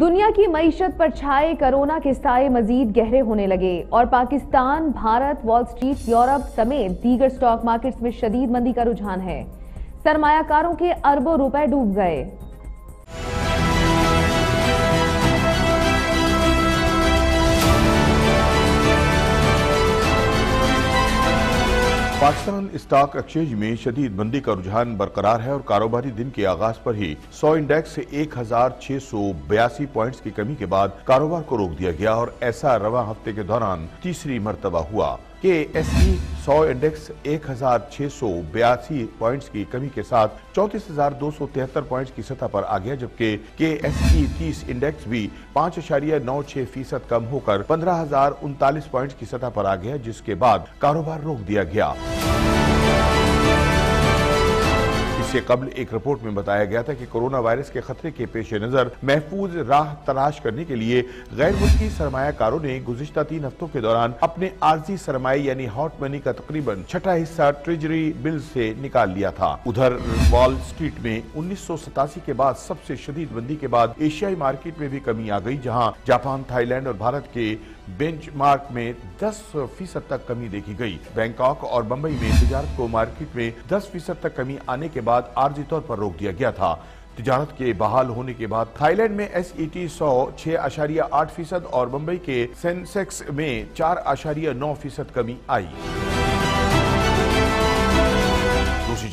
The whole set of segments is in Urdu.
دنیا کی معیشت پر چھائے کرونا کے سائے مزید گہرے ہونے لگے اور Pakistan, Bharat, Wall Street, Europe سمیت دیگر سٹاک مارکیٹس میں شدید مندی کا رجحان ہے۔ سرمایہ کاروں کے اربوں روپے ڈوب گئے۔ پاکستان اسٹاک ایکسچینج میں شدید بندی کا رجحان برقرار ہے اور کاروباری دن کے آغاز پر ہی سو انڈیکس سے ایک ہزار چھ سو بیاسی پوائنٹس کی کمی کے بعد کاروبار کو روک دیا گیا اور ایسا رواں ہفتے کے دوران تیسری مرتبہ ہوا۔ کہ ایس ای سو انڈیکس ایک ہزار چھ سو بیاسی پوائنٹس کی کمی کے ساتھ چونتیس ہزار دو سو تہتر پوائنٹس کی سطح پر آ گیا، جبکہ کے ایس ای تیس انڈیکس بھی پانچ اشاریہ نو چھ فیصد کم ہو کر پندرہ ہزار انتالیس پوائنٹس کی سطح پر آ گیا، جس کے بعد کاروبار روک دیا گیا۔ سے قبل ایک رپورٹ میں بتایا گیا تھا کہ کرونا وائرس کے خطرے کے پیش نظر محفوظ راہ تلاش کرنے کے لیے غیر ملکی سرمایہ کاروں نے گزشتہ تین ہفتوں کے دوران اپنے عارضی سرمایہ یعنی ہاٹ منی کا تقریباً چھٹا حصہ ٹریجری بل سے نکال لیا تھا۔ ادھر وال سٹریٹ میں انیس سو ستاسی کے بعد سب سے شدید بندی کے بعد ایشیائی مارکیٹ میں بھی کمی آ گئی، جہاں جاپان، تھائی لینڈ اور بھارت کے بینچ مارک میں دس فیصد تک کمی دیکھی گئی۔ بینکاک اور بمبئی میں تجارت کو مارکیٹ میں دس فیصد تک کمی آنے کے بعد عارضی طور پر روک دیا گیا تھا۔ تجارت کے بحال ہونے کے بعد تھائی لینڈ میں ایس ای ٹی سو چھ اشاریہ آٹھ فیصد اور بمبئی کے سینسیکس میں چار اشاریہ نو فیصد کمی آئی۔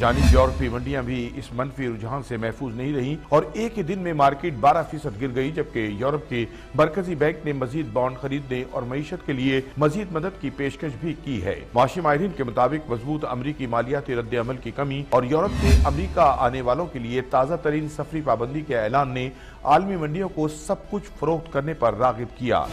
جانب یورپی منڈیاں بھی اس منفی رجحان سے محفوظ نہیں رہی اور ایک ہی دن میں مارکیٹ بارہ فیصد گر گئی، جبکہ یورپ کے مرکزی بینک نے مزید بانڈ خریدنے اور معیشت کے لیے مزید مدد کی پیشکش بھی کی ہے۔ معاشی ماہرین کے مطابق، مضبوط امریکی مالیاتی رد عمل کی کمی اور یورپ سے امریکہ آنے والوں کے لیے تازہ ترین سفری پابندی کے اعلان نے عالمی منڈیوں کو سب کچھ فروخت کرنے پر راغب کیا۔